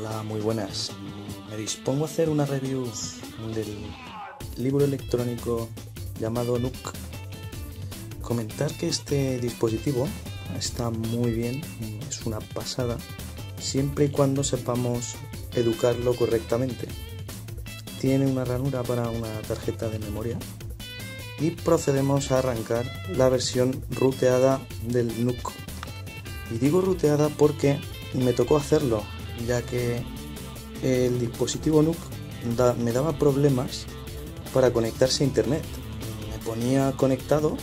Hola, muy buenas. Me dispongo a hacer una review del libro electrónico llamado Nook. Comentar que este dispositivo está muy bien, es una pasada, siempre y cuando sepamos educarlo correctamente. Tiene una ranura para una tarjeta de memoria y procedemos a arrancar la versión ruteada del Nook. Y digo ruteada porque me tocó hacerlo, ya que el dispositivo NUC me daba problemas para conectarse a internet. Me ponía conectado,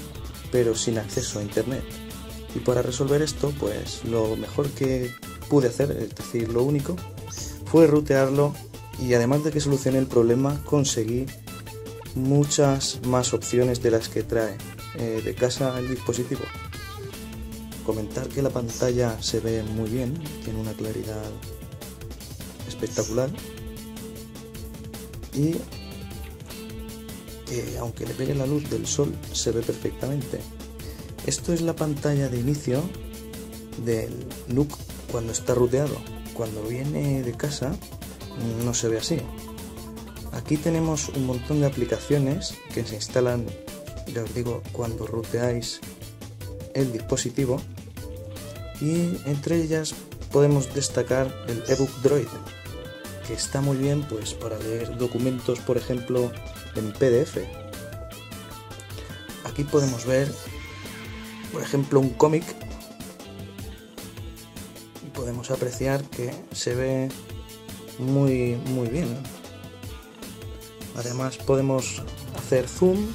pero sin acceso a internet. Y para resolver esto, pues lo mejor que pude hacer, es decir, lo único, fue rutearlo y además de que solucioné el problema, conseguí muchas más opciones de las que trae eh, de casa el dispositivo. Comentar que la pantalla se ve muy bien, tiene una claridad espectacular y que aunque le pegue la luz del sol se ve perfectamente. Esto es la pantalla de inicio del Nook cuando está ruteado. Cuando viene de casa no se ve así. Aquí tenemos un montón de aplicaciones que se instalan, ya os digo, cuando ruteáis el dispositivo y entre ellas podemos destacar el ebook Droid, que está muy bien pues para leer documentos, por ejemplo, en PDF. Aquí podemos ver, por ejemplo, un cómic podemos apreciar que se ve muy muy bien. Además podemos hacer zoom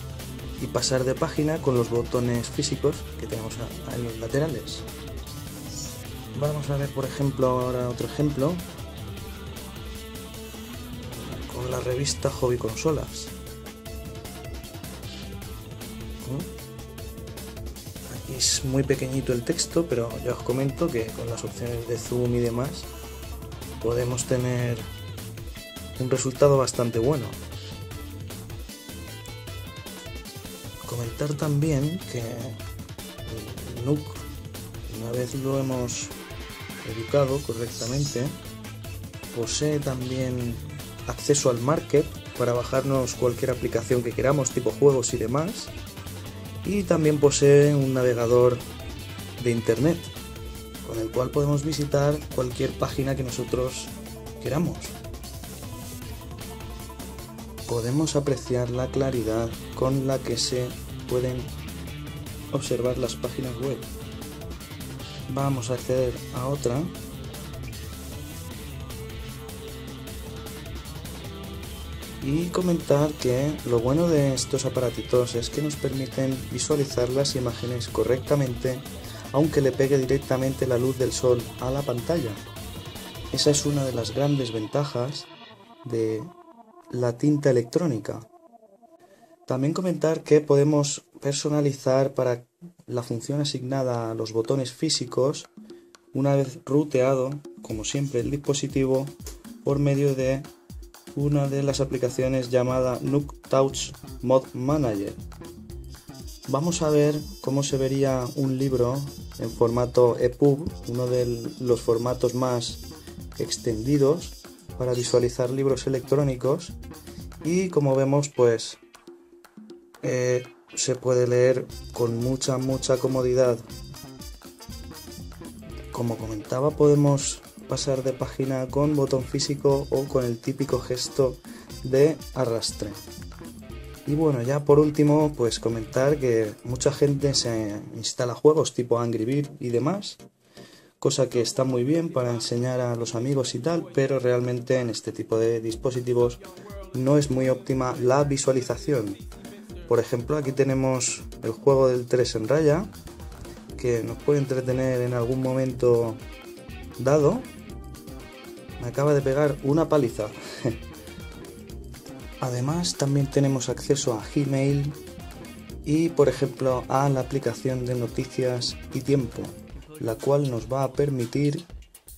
y pasar de página con los botones físicos que tenemos en los laterales. Vamos a ver, por ejemplo, ahora otro ejemplo la revista Hobby Consolas. Aquí es muy pequeñito el texto, pero ya os comento que con las opciones de zoom y demás podemos tener un resultado bastante bueno. Comentar también que Nook, una vez lo hemos educado correctamente, posee también acceso al market para bajarnos cualquier aplicación que queramos, tipo juegos y demás. Y también posee un navegador de internet, con el cual podemos visitar cualquier página que nosotros queramos. Podemos apreciar la claridad con la que se pueden observar las páginas web vamos a acceder a otra y comentar que lo bueno de estos aparatitos es que nos permiten visualizar las imágenes correctamente aunque le pegue directamente la luz del sol a la pantalla. Esa es una de las grandes ventajas de la tinta electrónica. También comentar que podemos personalizar para la función asignada a los botones físicos una vez ruteado, como siempre, el dispositivo por medio de una de las aplicaciones llamada Nook Touch Mod Manager. Vamos a ver cómo se vería un libro en formato EPUB, uno de los formatos más extendidos para visualizar libros electrónicos y como vemos pues eh, se puede leer con mucha, mucha comodidad. Como comentaba, podemos pasar de página con botón físico o con el típico gesto de arrastre. Y bueno, ya por último, pues comentar que mucha gente se instala juegos tipo Angry Bird y demás, cosa que está muy bien para enseñar a los amigos y tal, pero realmente en este tipo de dispositivos no es muy óptima la visualización. Por ejemplo, aquí tenemos el juego del 3 en raya, que nos puede entretener en algún momento dado. Me acaba de pegar una paliza. Además, también tenemos acceso a Gmail y, por ejemplo, a la aplicación de noticias y tiempo, la cual nos va a permitir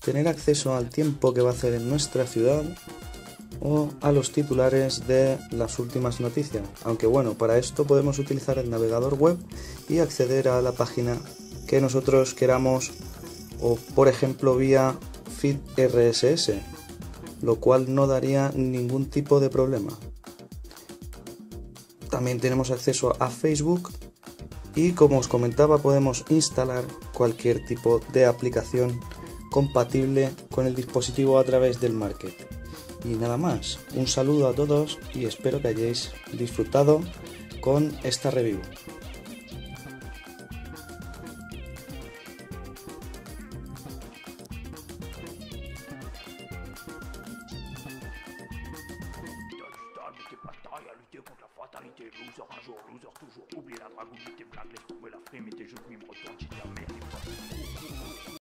tener acceso al tiempo que va a hacer en nuestra ciudad o a los titulares de las últimas noticias. Aunque bueno, para esto podemos utilizar el navegador web y acceder a la página que nosotros queramos o por ejemplo vía RSS. lo cual no daría ningún tipo de problema. También tenemos acceso a Facebook y como os comentaba podemos instalar cualquier tipo de aplicación compatible con el dispositivo a través del market. Y nada más, un saludo a todos y espero que hayáis disfrutado con esta review. t'es loser un jour, loser toujours. Oublie la dragoune, tes blagues, laisse tomber la flemme et tes jeux de mime, retourne, dis ta.